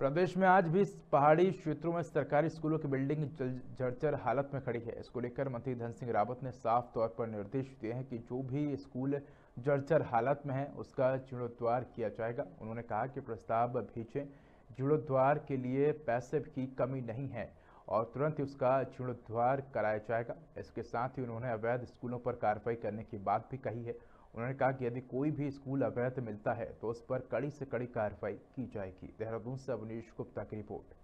प्रदेश में आज भी पहाड़ी क्षेत्रों में सरकारी स्कूलों की बिल्डिंग जर्जर हालत में खड़ी है। इसको लेकर मंत्री धन सिंह रावत ने साफ़ तौर पर निर्देश दिए हैं कि जो भी स्कूल जर्जर हालत में है, उसका जीर्णोद्वार किया जाएगा। उन्होंने कहा कि प्रस्ताव भेजें जीर्णोद्वार के लिए पैसे की कमी नहीं है। और तुरंत ही उसका जीर्णोद्वार कराया जाएगा। इसके साथ ही उन्होंने अवैध स्कूलों पर कार्रवाई करने की बात भी कही है। उन्होंने कहा कि यदि कोई भी स्कूल अवैध मिलता है तो उस पर कड़ी से कड़ी कार्रवाई की जाएगी। देहरादून से अवनीश गुप्ता की रिपोर्ट।